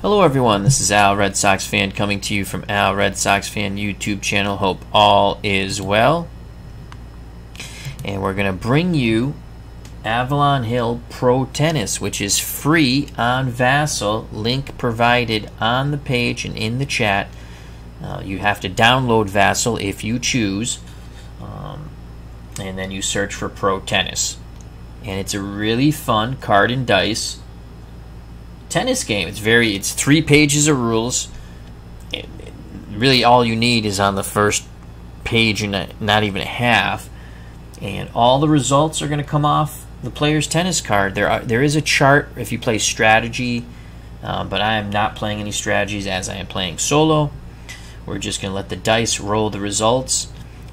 Hello, everyone. This is Al Red Sox fan coming to you from Al Red Sox fan YouTube channel. Hope all is well. And we're going to bring you Avalon Hill Pro Tennis, which is free on Vassal. Link provided on the page and in the chat. Uh, you have to download Vassal if you choose. Um, and then you search for Pro Tennis. And it's a really fun card and dice tennis game. It's very it's three pages of rules. It, it, really, all you need is on the first page and not even a half, and all the results are going to come off the player's tennis card. There are there is a chart if you play strategy, uh, but I am not playing any strategies as I am playing solo. We're just going to let the dice roll the results,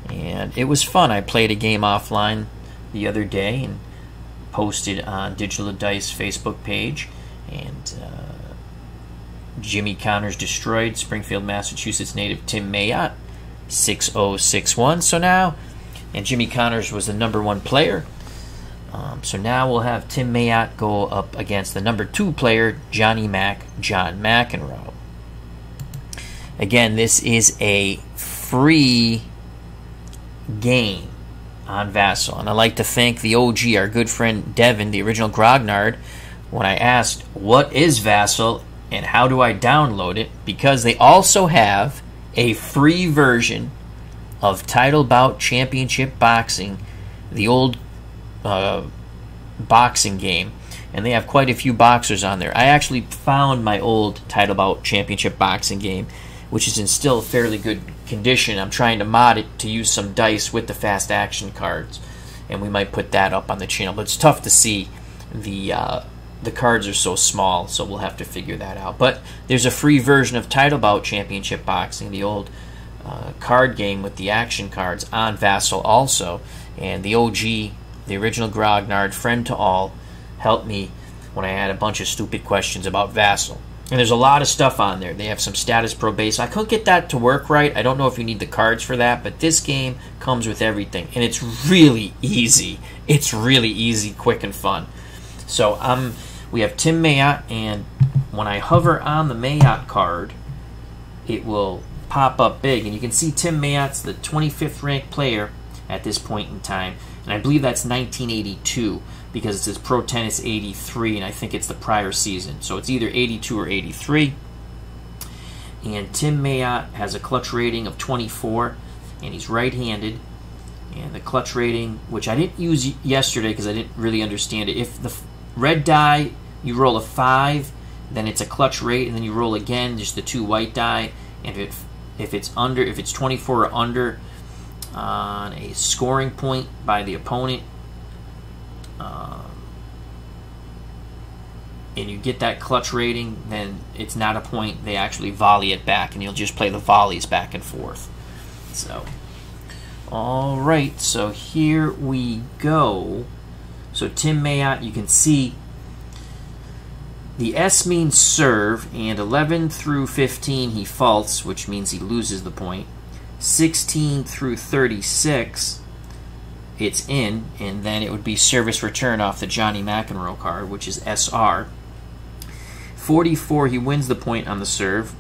and it was fun. I played a game offline the other day and posted on Digital Dice Facebook page and uh, Jimmy Connors destroyed Springfield, Massachusetts native Tim Mayotte 6061. So now, and Jimmy Connors was the number one player. Um, so now we'll have Tim Mayotte go up against the number two player, Johnny Mac, John McEnroe. Again, this is a free game on Vassal. And I'd like to thank the OG, our good friend Devin, the original Grognard, when I asked, What is Vassal and how do I download it? Because they also have a free version of Title Bout Championship Boxing, the old uh, boxing game. And they have quite a few boxers on there. I actually found my old Title Bout Championship Boxing game, which is in still fairly good condition. I'm trying to mod it to use some dice with the fast action cards. And we might put that up on the channel. But it's tough to see the uh, the cards are so small, so we'll have to figure that out. But there's a free version of Title Bout Championship Boxing, the old uh, card game with the action cards on Vassal also. And the OG, the original Grognard, friend to all, helped me when I had a bunch of stupid questions about Vassal. And there's a lot of stuff on there. They have some Statis Pro base. I couldn't get that to work right. I don't know if you need the cards for that, but this game comes with everything. And it's really easy. It's really easy, quick, and fun. So I'm we have Tim Mayotte, and when I hover on the Mayotte card, it will pop up big, and you can see Tim Mayotte's the 25th ranked player at this point in time, and I believe that's 1982 because it says Pro Tennis 83, and I think it's the prior season, so it's either 82 or 83. And Tim Mayotte has a clutch rating of 24, and he's right-handed. And the clutch rating, which I didn't use yesterday because I didn't really understand it, if the red die you roll a five, then it's a clutch rate, and then you roll again, just the two white die. And if if it's under, if it's 24 or under on a scoring point by the opponent, um, and you get that clutch rating, then it's not a point. They actually volley it back, and you'll just play the volleys back and forth. So, all right. So here we go. So Tim Mayotte, you can see the S means serve, and 11 through 15 he faults, which means he loses the point. 16 through 36, it's in, and then it would be service return off the Johnny McEnroe card, which is SR. 44, he wins the point on the serve.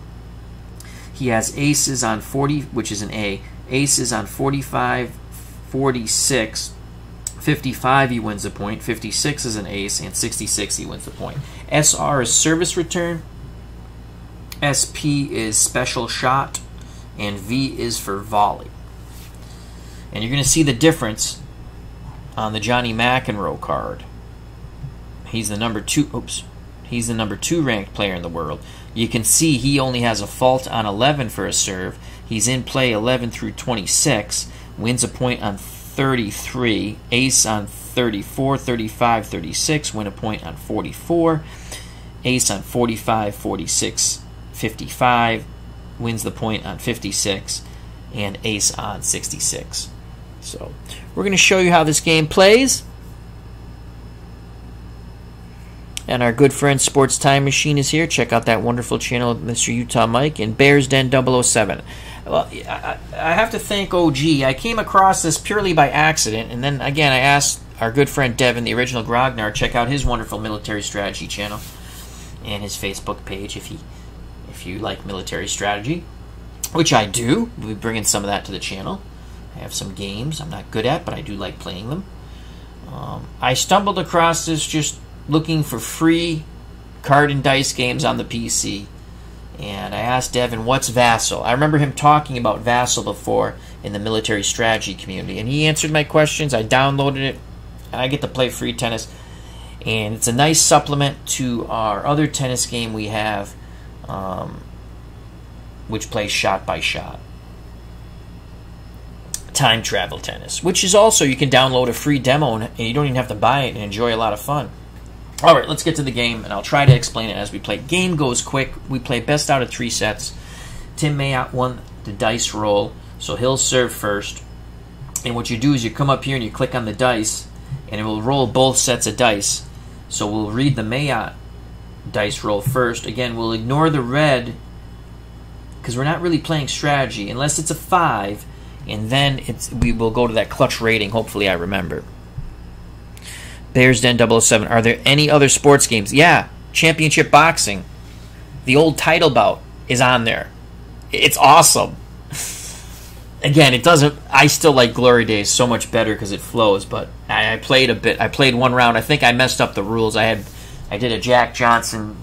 He has aces on 40, which is an A. Aces on 45, 46, 55 he wins the point, 56 is an ace, and 66 he wins the point. SR is service return, SP is special shot, and V is for volley. And you're going to see the difference on the Johnny McEnroe card. He's the number two. Oops. He's the number two ranked player in the world. You can see he only has a fault on 11 for a serve. He's in play 11 through 26, wins a point on 33, ace on 34, 35, 36, win a point on 44, ace on 45, 46, 55, wins the point on 56, and ace on 66. So we're going to show you how this game plays. And our good friend Sports Time Machine is here. Check out that wonderful channel, Mr. Utah Mike and Bears Den 007. Well, I, I have to thank OG. I came across this purely by accident, and then again, I asked our good friend Devin, the original Grognard, check out his wonderful military strategy channel. and his Facebook page if he if you like military strategy, which I do. We'll be bringing some of that to the channel. I have some games I'm not good at, but I do like playing them. Um, I stumbled across this just looking for free card and dice games on the PC. And I asked Devin, what's Vassal? I remember him talking about Vassal before in the military strategy community. And he answered my questions. I downloaded it. And I get to play free tennis. And it's a nice supplement to our other tennis game we have, um, which plays shot by shot time travel tennis, which is also you can download a free demo and you don't even have to buy it and enjoy a lot of fun. All right, let's get to the game, and I'll try to explain it as we play. Game goes quick. We play best out of three sets. Tim Mayotte won the dice roll, so he'll serve first. And what you do is you come up here and you click on the dice, and it will roll both sets of dice. So we'll read the Mayotte dice roll first. Again, we'll ignore the red because we're not really playing strategy unless it's a five and then it's we will go to that clutch rating. Hopefully, I remember. Bears Den 007. Are there any other sports games? Yeah, Championship Boxing. The old title bout is on there. It's awesome. Again, it doesn't. I still like Glory Days so much better because it flows. But I, I played a bit. I played one round. I think I messed up the rules. I had, I did a Jack Johnson,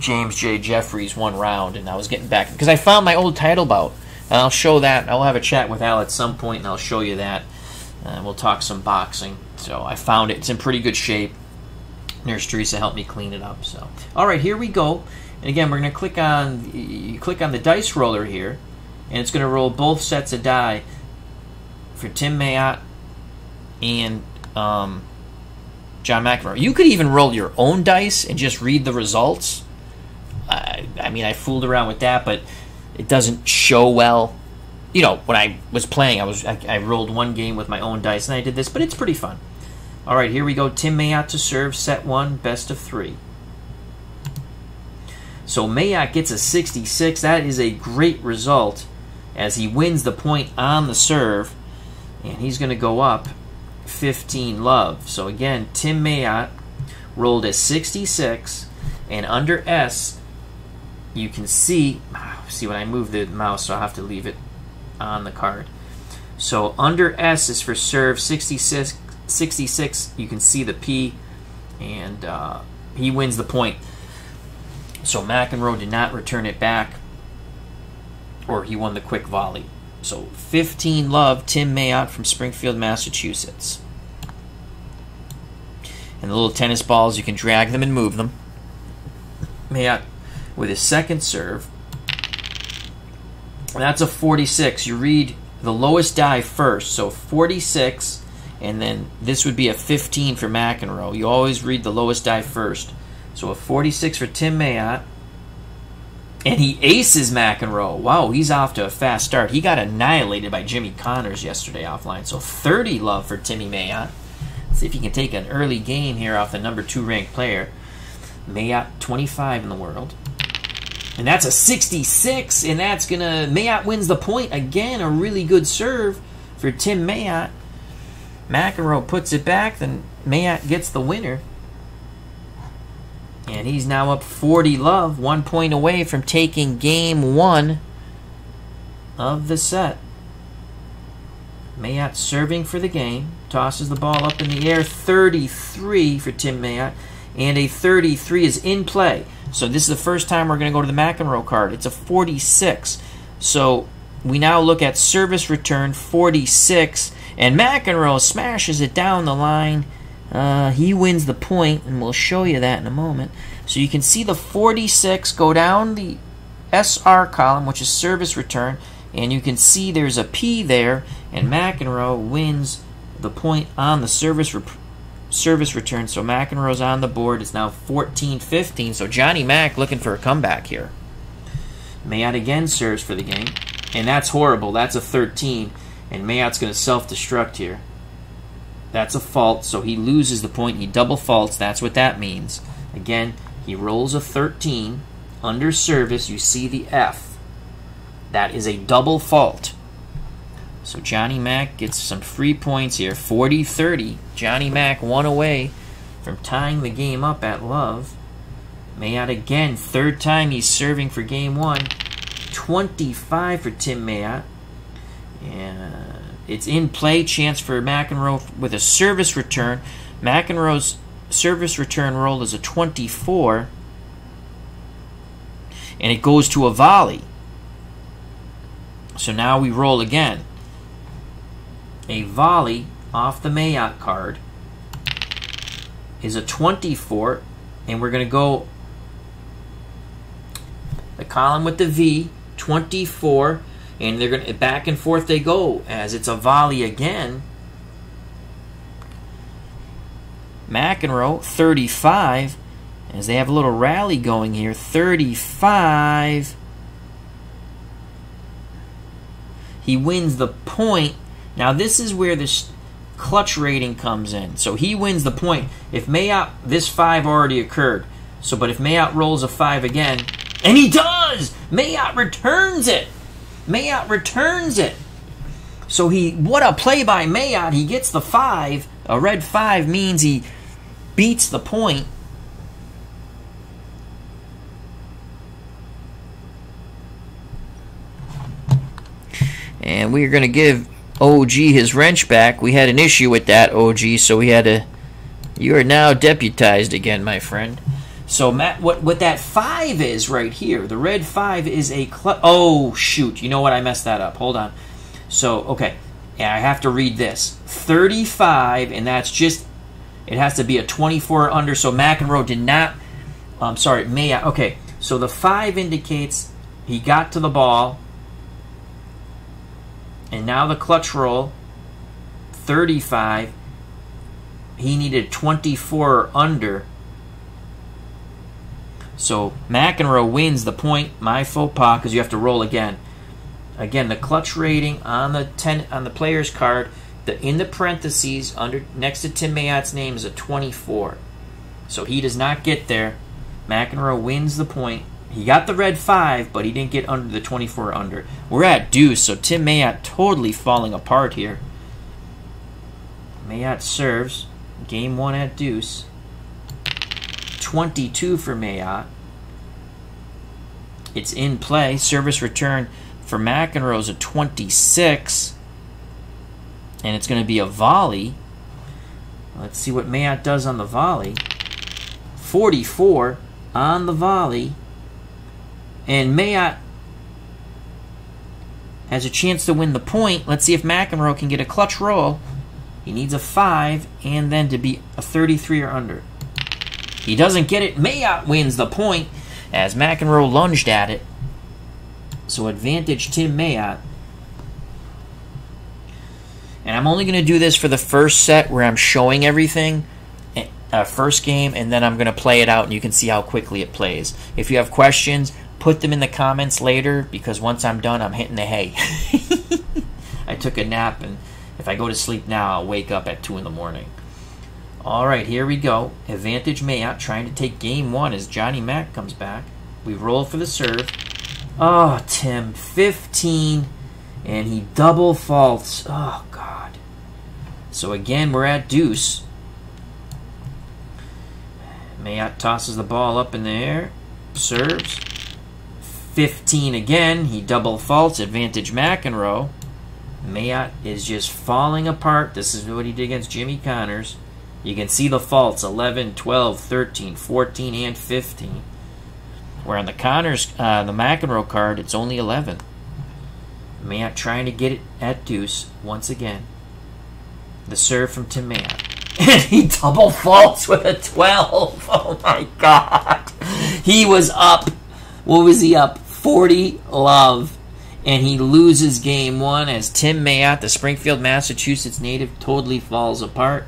James J. Jeffries one round, and I was getting back because I found my old title bout. And I'll show that. I'll have a chat with Al at some point, and I'll show you that. Uh, we'll talk some boxing. So I found it. It's in pretty good shape. Nurse Teresa helped me clean it up. So all right, here we go. And again, we're going to click on you click on the dice roller here, and it's going to roll both sets of die for Tim Mayotte and um, John McEnroe. You could even roll your own dice and just read the results. I, I mean, I fooled around with that, but it doesn't show well. You know, when I was playing, I was I, I, rolled one game with my own dice, and I did this, but it's pretty fun. All right, here we go. Tim Mayotte to serve, set one, best of three. So Mayotte gets a 66. That is a great result as he wins the point on the serve, and he's going to go up 15 love. So again, Tim Mayotte rolled a 66, and under S, you can see ah, see when I move the mouse, so I'll have to leave it on the card. So under S is for serve 66. 66 you can see the P, and uh, he wins the point. So McEnroe did not return it back, or he won the quick volley. So 15 love, Tim Mayotte from Springfield, Massachusetts. And the little tennis balls, you can drag them and move them. Mayotte with his second serve that's a 46. You read the lowest die first. So 46, and then this would be a 15 for McEnroe. You always read the lowest die first. So a 46 for Tim Mayotte. And he aces McEnroe. Wow, he's off to a fast start. He got annihilated by Jimmy Connors yesterday offline. So 30 love for Timmy Mayotte. See if he can take an early game here off the number two ranked player. Mayotte, 25 in the world. And that's a 66, and that's going to... Mayotte wins the point. Again, a really good serve for Tim Mayotte. McEnroe puts it back, then Mayotte gets the winner. And he's now up 40 love, one point away from taking game one of the set. Mayotte serving for the game. Tosses the ball up in the air. 33 for Tim Mayotte. And a 33 is in play. So this is the first time we're going to go to the McEnroe card. It's a 46. So we now look at service return 46, and McEnroe smashes it down the line. Uh, he wins the point, and we'll show you that in a moment. So you can see the 46 go down the SR column, which is service return, and you can see there's a P there, and McEnroe wins the point on the service return service return. So McEnroe's on the board. It's now 14-15. So Johnny Mac looking for a comeback here. Mayotte again serves for the game. And that's horrible. That's a 13. And Mayotte's going to self-destruct here. That's a fault. So he loses the point. He double faults. That's what that means. Again, he rolls a 13. Under service, you see the F. That is a double fault. So Johnny Mac gets some free points here. 40-30. Johnny Mac one away from tying the game up at love. Mayotte again, third time he's serving for game one. 25 for Tim Mayotte. And it's in play, chance for McEnroe with a service return. McEnroe's service return roll is a 24. And it goes to a volley. So now we roll again. A volley off the Mayotte card is a 24. And we're going to go the column with the V, 24, and they're going to back and forth they go as it's a volley again. McEnroe, 35, as they have a little rally going here, 35. He wins the point. Now this is where this clutch rating comes in. So he wins the point. If Mayotte, this five already occurred. So, but if Mayotte rolls a five again, and he does! Mayotte returns it! Mayotte returns it! So he, what a play by Mayotte. He gets the five. A red five means he beats the point. And we are going to give OG his wrench back. We had an issue with that, OG, so we had to. You are now deputized again, my friend. So Matt, what what that five is right here? The red five is a oh shoot! You know what? I messed that up. Hold on. So okay, yeah, I have to read this. Thirty-five, and that's just it has to be a twenty-four under. So McEnroe did not. I'm um, sorry, May. Okay, so the five indicates he got to the ball, and now the clutch roll. Thirty-five. He needed twenty-four under so McEnroe wins the point. My faux pas because you have to roll again. Again, the clutch rating on the ten on the player's card, the in the parentheses under next to Tim Mayotte's name is a 24. So he does not get there. McEnroe wins the point. He got the red five, but he didn't get under the 24 under. We're at deuce, so Tim Mayotte totally falling apart here. Mayotte serves. Game one at deuce. 22 for Mayotte. It's in play. Service return for McEnroe is a 26. And it's going to be a volley. Let's see what Mayotte does on the volley. 44 on the volley. And Mayotte has a chance to win the point. Let's see if McEnroe can get a clutch roll. He needs a 5 and then to be a 33 or under. He doesn't get it. Mayotte wins the point as McEnroe lunged at it. So advantage Tim Mayotte. And I'm only going to do this for the first set where I'm showing everything, uh, first game, and then I'm going to play it out and you can see how quickly it plays. If you have questions, put them in the comments later because once I'm done, I'm hitting the hay. I took a nap, and if I go to sleep now, I'll wake up at 2 in the morning. All right, here we go. Advantage Mayotte trying to take game one as Johnny Mac comes back. We roll for the serve. Oh, Tim, 15, and he double faults. Oh, God. So again, we're at deuce. Mayotte tosses the ball up in the air, serves. 15 again, he double faults, advantage McEnroe. Mayotte is just falling apart. This is what he did against Jimmy Connors. You can see the faults 11, 12, 13, 14, and 15. Where on the Connors, uh, the McEnroe card, it's only 11. Mayotte trying to get it at deuce once again. The serve from Tim Mayotte. And he double faults with a 12. Oh my god. He was up. What was he up? 40 love. And he loses game one as Tim Mayotte, the Springfield, Massachusetts native, totally falls apart.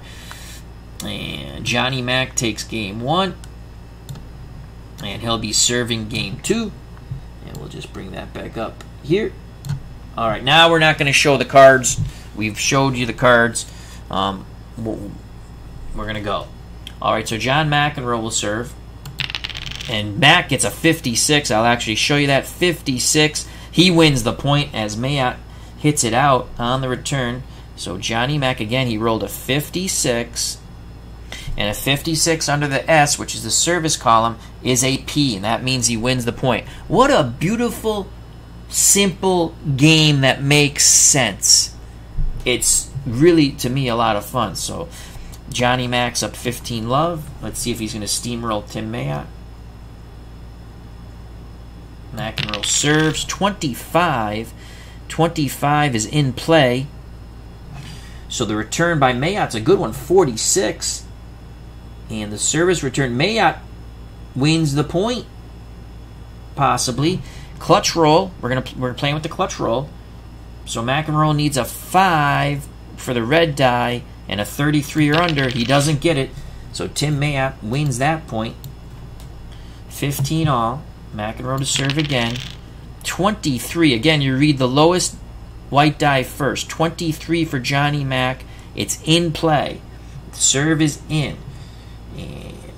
And Johnny Mac takes game one. And he'll be serving game two. And we'll just bring that back up here. All right, now we're not going to show the cards. We've showed you the cards. Um, we're going to go. All right, so John McEnroe will serve. And Mac gets a 56. I'll actually show you that. 56. He wins the point as Mayotte hits it out on the return. So Johnny Mac again, he rolled a 56. And a 56 under the S, which is the service column, is a P, and that means he wins the point. What a beautiful, simple game that makes sense. It's really, to me, a lot of fun. So, Johnny Max up 15 love. Let's see if he's going to steamroll Tim Mayotte. McEnroe serves 25. 25 is in play. So the return by Mayotte's a good one, 46. And the service return, Mayotte wins the point, possibly. Clutch roll, we're gonna we're playing with the clutch roll. So McEnroe needs a five for the red die and a 33 or under. He doesn't get it, so Tim Mayotte wins that point. 15 all. McEnroe to serve again. 23. Again, you read the lowest white die first. 23 for Johnny Mac. It's in play. The serve is in.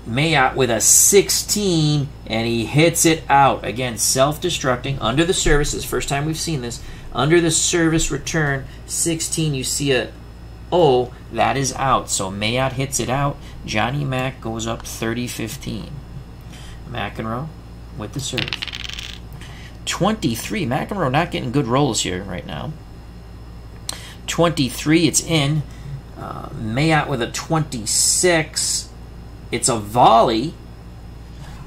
Mayotte with a 16, and he hits it out. Again, self-destructing under the service. services. First time we've seen this. Under the service return, 16, you see a O. That is out. So Mayotte hits it out. Johnny Mac goes up 30-15. McEnroe with the serve. 23. McEnroe not getting good rolls here right now. 23, it's in. Uh, Mayotte with a 26. It's a volley.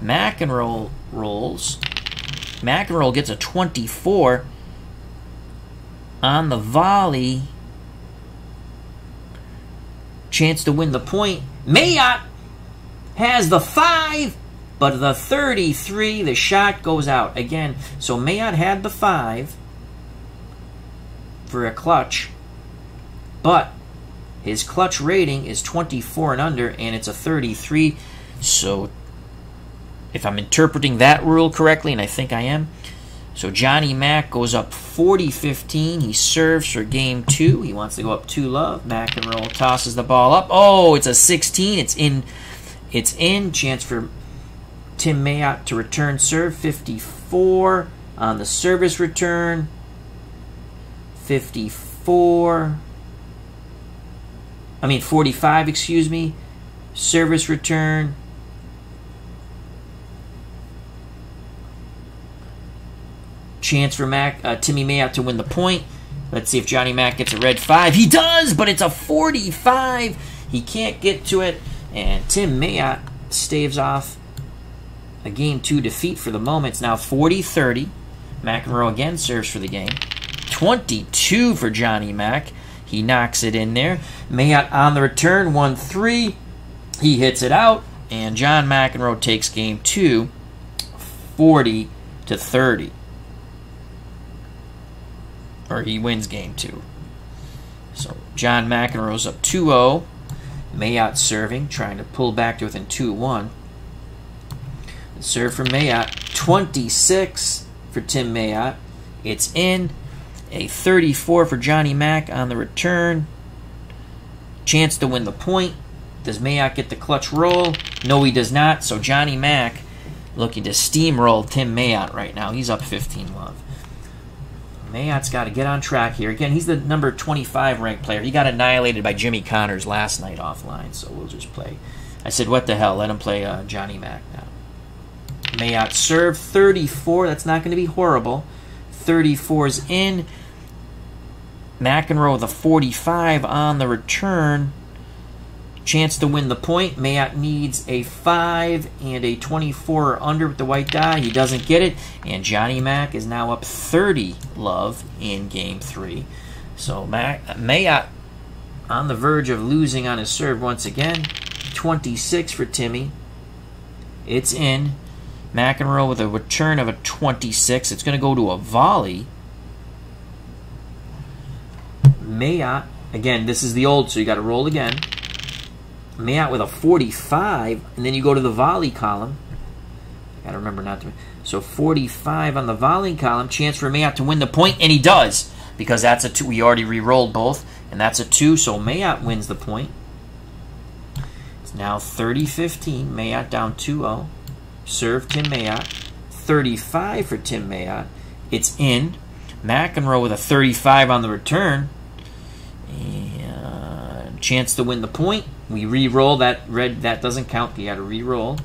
McEnroe rolls. McEnroe gets a 24 on the volley. Chance to win the point. Mayotte has the 5 but the 33, the shot goes out. Again, so Mayotte had the 5 for a clutch, but his clutch rating is 24 and under, and it's a 33. So if I'm interpreting that rule correctly, and I think I am, so Johnny Mac goes up 40-15. He serves for game two. He wants to go up two love. McEnroe tosses the ball up. Oh, it's a 16. It's in. It's in. Chance for Tim Mayotte to return serve 54 on the service return. 54 I mean 45 excuse me. Service return. Chance for Mac uh, Timmy Mayotte to win the point. Let's see if Johnny Mac gets a red 5 he does but it's a 45 he can't get to it and Tim Mayotte staves off a game two defeat for the moment. It's now 40 30. McEnroe again serves for the game. 22 for Johnny Mac. He knocks it in there. Mayotte on the return, 1 3. He hits it out. And John McEnroe takes game two, 40 to 30. Or he wins game two. So John McEnroe's up 2 0. Mayotte serving, trying to pull back to within 2 1. Serve for Mayotte. 26 for Tim Mayotte. It's in. A 34 for Johnny Mac on the return. Chance to win the point. Does Mayotte get the clutch roll? No, he does not. So Johnny Mac looking to steamroll Tim Mayotte right now. He's up 15 love. Mayotte's got to get on track here. Again, he's the number 25 ranked player. He got annihilated by Jimmy Connors last night offline, so we'll just play. I said, what the hell? Let him play uh, Johnny Mac now. Mayotte serve 34. That's not going to be horrible. 34's in. McEnroe a 45 on the return. Chance to win the point. Mayotte needs a 5 and a 24 or under with the white die. He doesn't get it. And Johnny Mac is now up 30 love in game 3. So Mac, Mayotte on the verge of losing on his serve once again. 26 for Timmy. It's in. McEnroe with a return of a 26. It's going to go to a volley. Mayotte, again, this is the old, so you got to roll again. Mayotte with a 45, and then you go to the volley column. Got to remember not to. So 45 on the volley column, chance for Mayotte to win the point, and he does because that's a two. We already re-rolled both, and that's a two. So Mayotte wins the point. It's now 30-15. Mayotte down 2-0. Serve Tim Mayotte. 35 for Tim Mayotte. It's in. McEnroe with a 35 on the return. And chance to win the point. We re-roll that red. That doesn't count. You got to re-roll.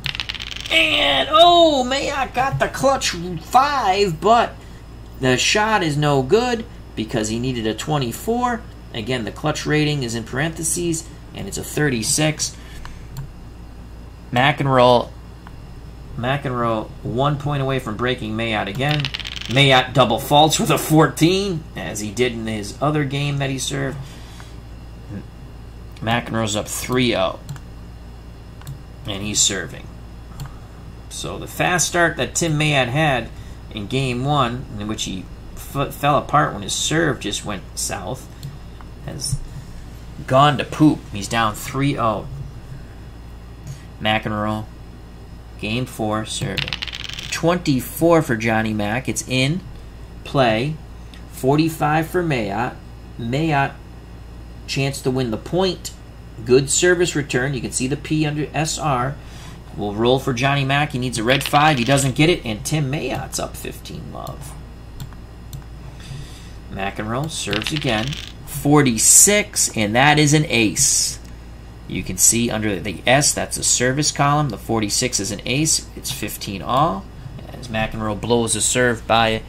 And oh, Mayotte got the clutch five, but the shot is no good because he needed a 24. Again, the clutch rating is in parentheses, and it's a 36. McEnroe, McEnroe, one point away from breaking Mayotte again. Mayotte double faults with a 14, as he did in his other game that he served. McEnroe's up 3 0. And he's serving. So the fast start that Tim Mayotte had in game one, in which he fell apart when his serve just went south, has gone to poop. He's down 3 0. McEnroe, game four, serving. 24 for Johnny Mac. It's in play. 45 for Mayotte. Mayotte, chance to win the point. Good service return. You can see the P under SR. We'll roll for Johnny Mac. He needs a red five. He doesn't get it, and Tim Mayotte's up 15 love. McEnroe serves again. 46, and that is an ace. You can see under the S, that's a service column. The 46 is an ace. It's 15 all. As McEnroe blows a serve by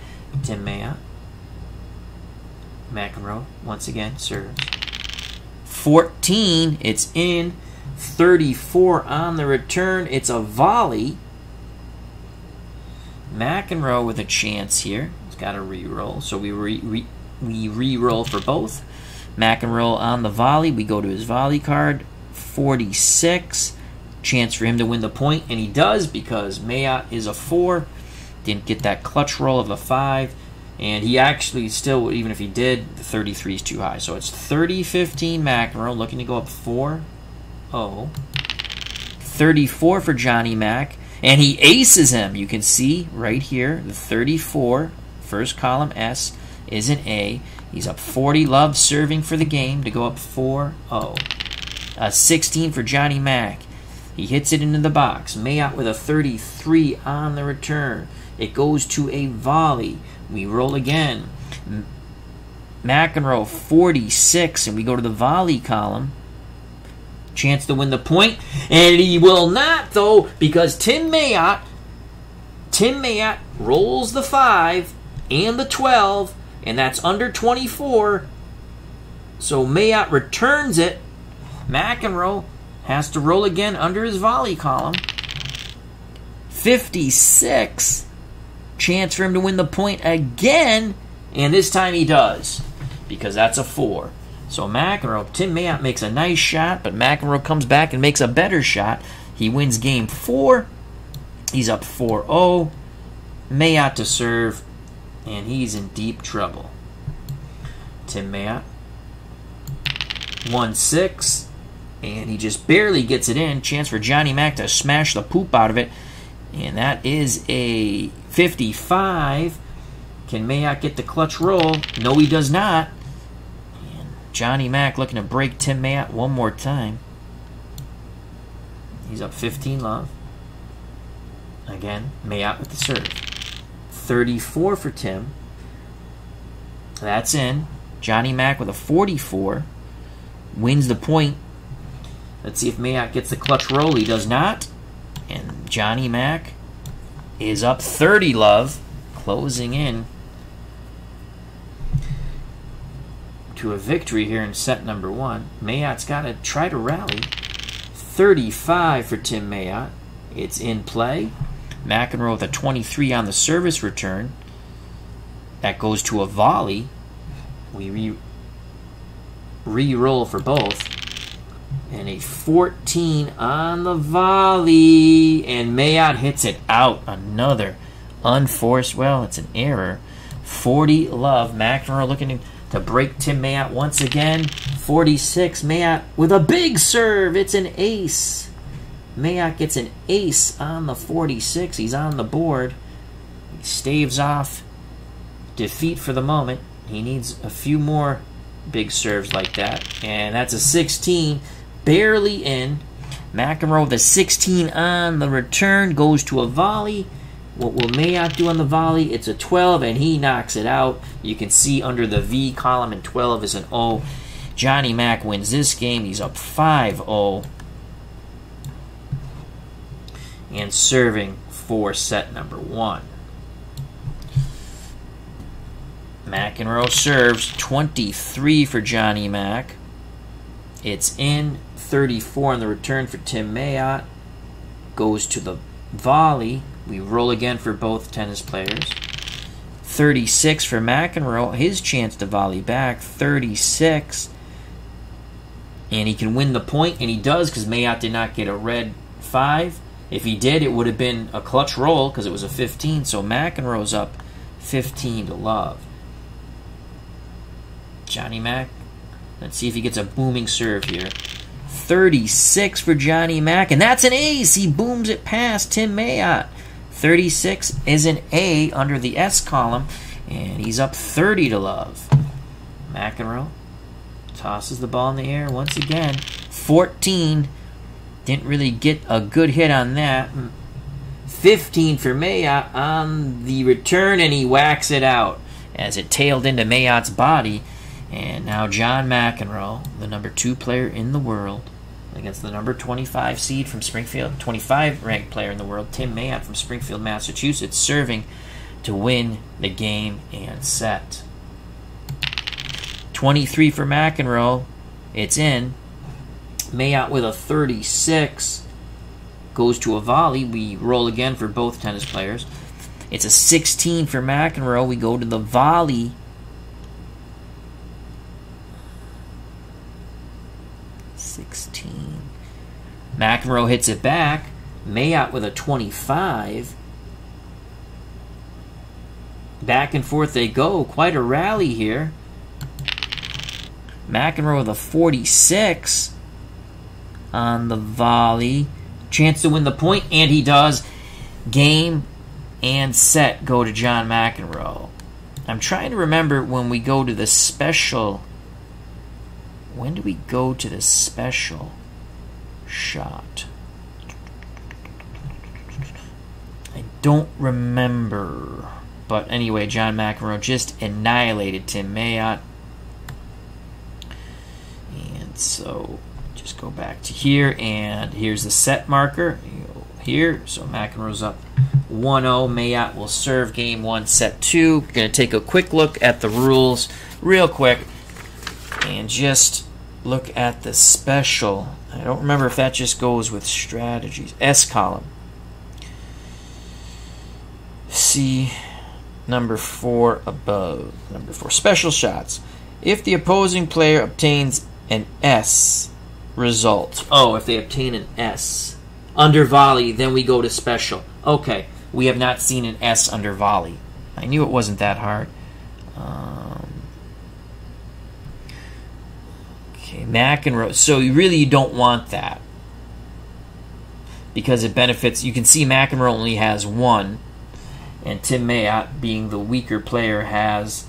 Tim Mayotte. McEnroe, once again, serves. 14, it's in. 34 on the return. It's a volley. McEnroe with a chance here. He's got a re-roll. So we re, re we re-roll for both. McEnroe on the volley. We go to his volley card. 46. Chance for him to win the point, and he does because Mayotte is a 4. Didn't get that clutch roll of a 5. And he actually still, even if he did, the 33 is too high. So it's 30 15 McEnroe looking to go up 4 0. 34 for Johnny Mac. And he aces him. You can see right here the 34, first column S, is an A. He's up 40 love serving for the game to go up 4 0. A 16 for Johnny Mac. He hits it into the box. Mayotte with a 33 on the return. It goes to a volley. We roll again. McEnroe 46, and we go to the volley column. Chance to win the point, and he will not though because Tim Mayotte, Tim Mayotte rolls the five and the 12, and that's under 24. So Mayotte returns it. McEnroe has to roll again under his volley column. 56 chance for him to win the point again, and this time he does because that's a four. So McEnroe, Tim Mayotte makes a nice shot, but McEnroe comes back and makes a better shot. He wins game four. He's up 4 0. Mayotte to serve, and he's in deep trouble. Tim Mayotte, 1 6, and he just barely gets it in. Chance for Johnny Mac to smash the poop out of it. And that is a 55. Can Mayotte get the clutch roll? No, he does not. And Johnny Mac looking to break Tim Mayotte one more time. He's up 15 love. Again, Mayotte with the serve. 34 for Tim. That's in. Johnny Mac with a 44. Wins the point. Let's see if Mayotte gets the clutch roll. He does not. And Johnny Mac is up 30 love, closing in to a victory here in set number one. Mayotte's got to try to rally. 35 for Tim Mayotte. It's in play. McEnroe with a 23 on the service return. That goes to a volley. We re, re-roll for both. And a 14 on the volley. And Mayotte hits it out. Another unforced. Well, it's an error. 40 love. McEnroe looking to break Tim Mayotte once again. 46. Mayotte with a big serve. It's an ace. Mayotte gets an ace on the 46. He's on the board. He staves off defeat for the moment. He needs a few more big serves like that. And that's a 16 barely in. McEnroe a 16 on the return goes to a volley. What will Mayotte do on the volley? It's a 12, and he knocks it out. You can see under the V column, and 12 is an O. Johnny Mac wins this game. He's up 5 0. And serving for set number one. McEnroe serves 23 for Johnny Mac. It's in 34 on the return for Tim Mayotte. Goes to the volley. We roll again for both tennis players. 36 for McEnroe. His chance to volley back. 36. And he can win the point, and he does because Mayotte did not get a red 5. If he did, it would have been a clutch roll because it was a 15. So McEnroe's up 15 to love. Johnny Mac. Let's see if he gets a booming serve here. 36 for Johnny Mac, and that's an ace. He booms it past Tim Mayotte. 36 is an A under the S column, and he's up 30 to love. McEnroe tosses the ball in the air once again. 14. Didn't really get a good hit on that. 15 for Mayotte on the return, and he whacks it out as it tailed into Mayotte's body. And now John McEnroe, the number two player in the world, against the number 25 seed from Springfield, 25 ranked player in the world, Tim Mayotte from Springfield, Massachusetts, serving to win the game and set. 23 for McEnroe. It's in. Mayotte with a 36 goes to a volley. We roll again for both tennis players. It's a 16 for McEnroe. We go to the volley 16. McEnroe hits it back. Mayotte with a 25. Back and forth they go. Quite a rally here. McEnroe with a 46 on the volley. Chance to win the point, and he does. Game and set go to John McEnroe. I'm trying to remember when we go to the special when do we go to the special shot? I don't remember. But anyway, John McEnroe just annihilated Tim Mayotte. And so just go back to here, and here's the set marker here. So McEnroe's up 1 0. Mayotte will serve game one, set two. Going to take a quick look at the rules real quick and just look at the special. I don't remember if that just goes with strategies. S column. See number four above. Number four. Special shots. If the opposing player obtains an S result. Oh, if they obtain an S under volley, then we go to special. Okay, we have not seen an S under volley. I knew it wasn't that hard. Um, Okay, McEnroe. So you really you don't want that because it benefits. You can see McEnroe only has one, and Tim Mayotte, being the weaker player, has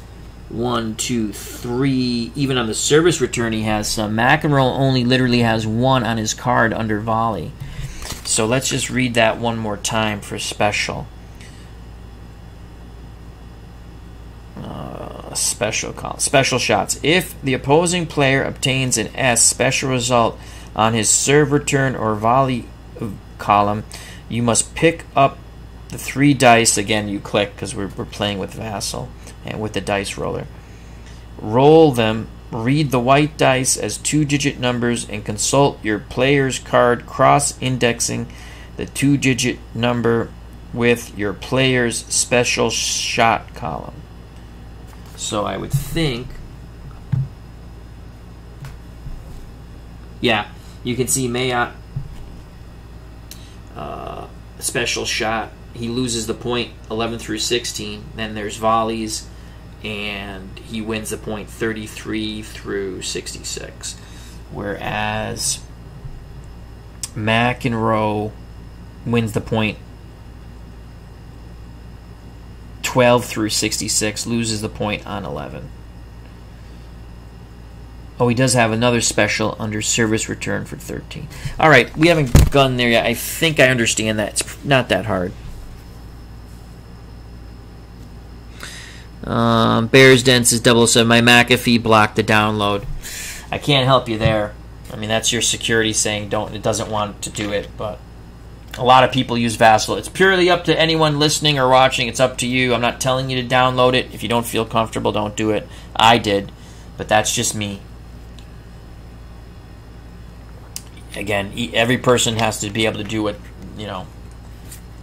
one, two, three. Even on the service return, he has some. McEnroe only literally has one on his card under volley. So let's just read that one more time for special. Uh, special call, special shots. If the opposing player obtains an S special result on his serve return or volley column, you must pick up the three dice. Again, you click because we're, we're playing with Vassal and with the dice roller. Roll them, read the white dice as two digit numbers, and consult your player's card cross indexing the two digit number with your player's special shot column. So I would think. Yeah, you can see Mayotte. Uh, special shot. He loses the point 11 through 16. Then there's volleys, and he wins the point 33 through 66. Whereas McEnroe wins the point 12 through 66, loses the point on 11. Oh, he does have another special under service return for 13. All right, we haven't gone there yet. I think I understand that. It's not that hard. Um, Bears Den says 007. My McAfee blocked the download. I can't help you there. I mean, that's your security saying don't. It doesn't want to do it, but a lot of people use Vassal. It's purely up to anyone listening or watching. It's up to you. I'm not telling you to download it. If you don't feel comfortable, don't do it. I did, but that's just me. Again, every person has to be able to do what you know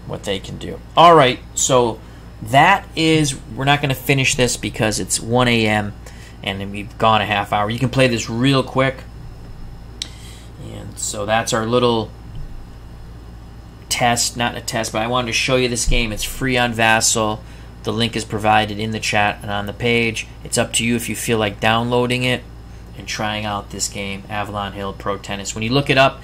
what they can do. All right, so that is we're not going to finish this because it's 1 a.m. and we've gone a half hour. You can play this real quick, and so that's our little test, not a test, but I wanted to show you this game. It's free on Vassal. The link is provided in the chat and on the page. It's up to you if you feel like downloading it and trying out this game, Avalon Hill Pro Tennis. When you look it up,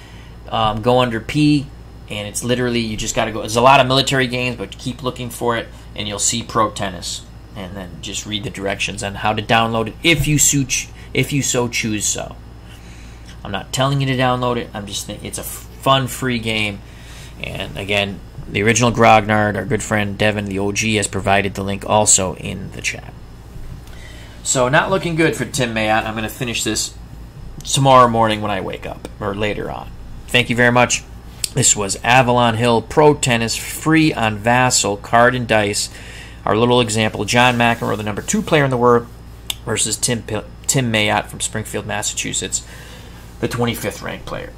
um, go under P, and it's literally you just got to go. There's a lot of military games, but keep looking for it, and you'll see Pro Tennis, and then just read the directions on how to download it if you so if you so choose. So, I'm not telling you to download it. I'm just it's a fun free game and again, the original Grognard, our good friend Devin, the OG, has provided the link also in the chat. So, not looking good for Tim Mayotte. I'm going to finish this tomorrow morning when I wake up, or later on. Thank you very much. This was Avalon Hill Pro Tennis, free on Vassal, card and dice. Our little example John McEnroe, the number two player in the world, versus Tim, Tim Mayotte from Springfield, Massachusetts, the 25th ranked player.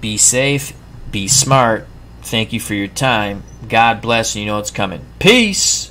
Be safe be smart. Thank you for your time. God bless, and you know it's coming. Peace.